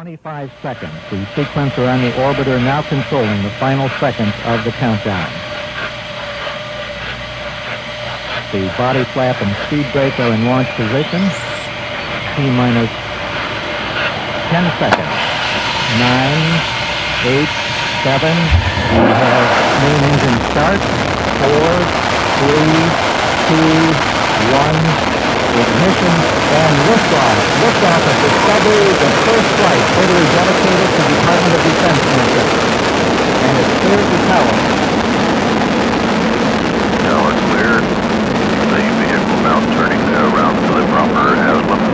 25 seconds. The sequencer on the orbiter now controlling the final seconds of the countdown. The body flap and speed brake are in launch position. T minus 10 seconds. 9, 8, 7. We have main engine start. 4, 3, 2, 1 ignition, and liftoff. Liftoff of Discovery, the first flight totally dedicated to the Department of Defense mission. And it's cleared tower. Tower cleared. The vehicle now turning around to the proper azimuth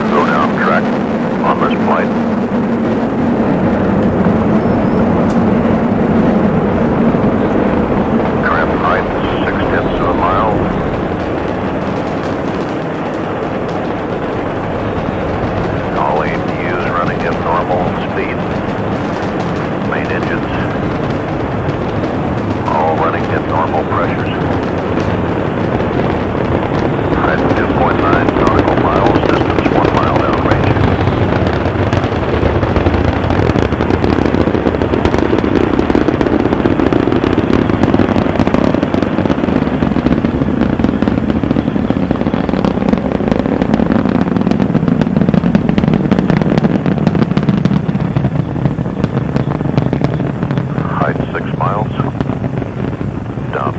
to go down track on this flight. Tram height six tenths of a mile. All APUs running at normal speed. Main engines all running at normal pressures. Height 2.9 nautical miles, distance 1 mile downrange. Height 6 miles.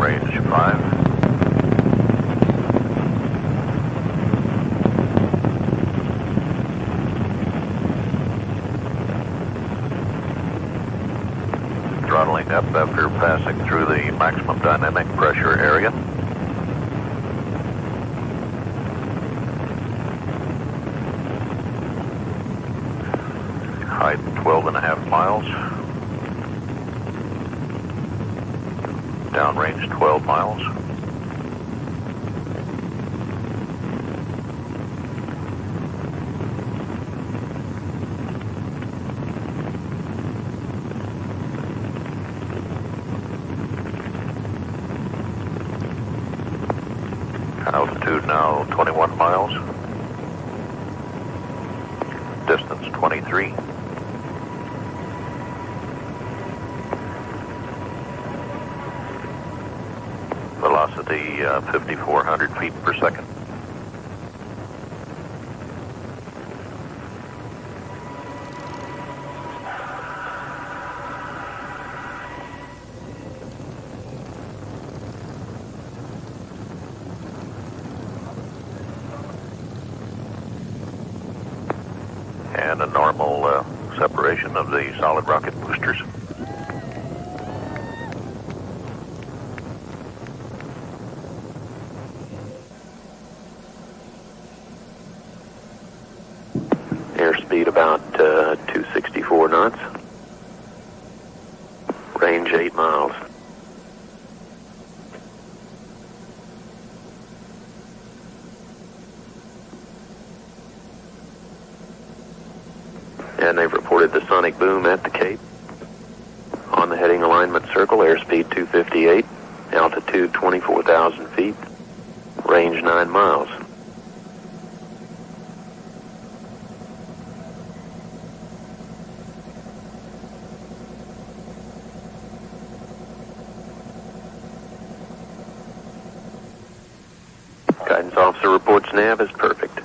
Downrange 5. Throttling up after passing through the maximum dynamic pressure area. Height 12 and a half miles. Downrange 12 miles. Altitude now 21 miles. Distance 23. Velocity uh, 5,400 feet per second. And a normal uh, separation of the solid rocket boosters. Airspeed about uh, 264 knots. Range 8 miles. And they've reported the sonic boom at the Cape. On the heading alignment circle, airspeed 258, altitude 24,000 feet, range 9 miles. Guidance officer reports nav is perfect.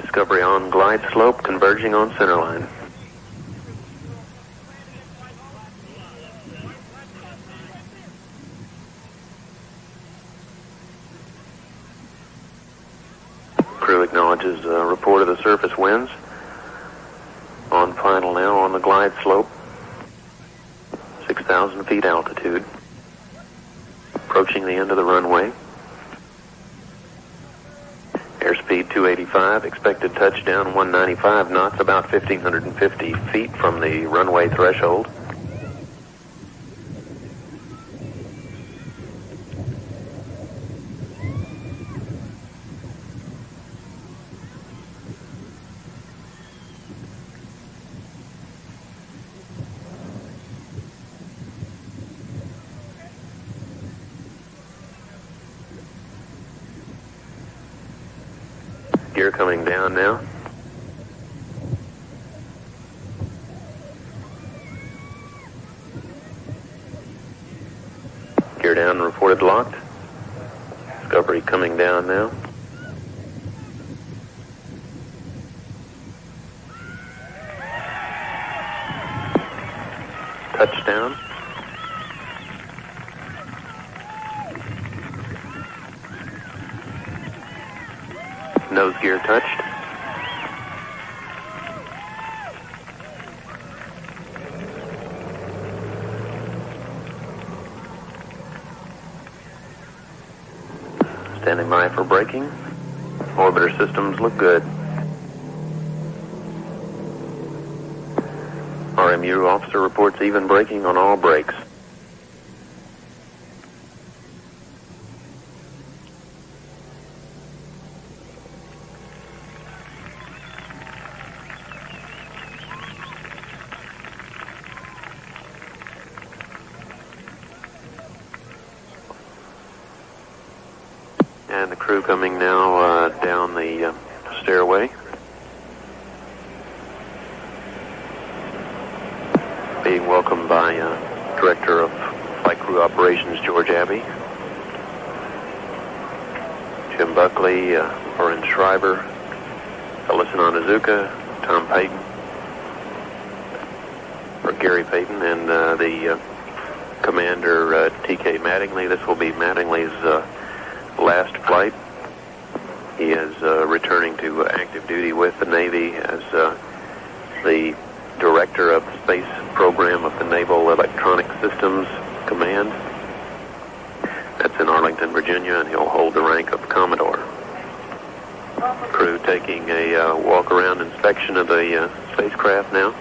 Discovery on glide slope, converging on centerline. Crew acknowledges a report of the surface winds. On final now on the glide slope. 6,000 feet altitude. Approaching the end of the runway. Airspeed 285, expected touchdown 195 knots, about 1,550 feet from the runway threshold. Gear coming down now. Gear down reported locked. Discovery coming down now. Touchdown. Nose gear touched. Standing by for braking. Orbiter systems look good. RMU officer reports even braking on all brakes. And the crew coming now uh, down the uh, stairway. Being welcomed by uh, Director of Flight Crew Operations George Abbey, Jim Buchli, uh, Loren Shriver, Ellison Onizuka, Tom Payton, or Gary Payton, and uh, the uh, Commander uh, T.K. Mattingly. This will be Mattingly's last flight. He is uh, returning to active duty with the Navy as uh, the director of the space program of the Naval Electronic Systems Command. That's in Arlington, Virginia, and he'll hold the rank of Commodore. Crew taking a uh, walk around inspection of the uh, spacecraft now.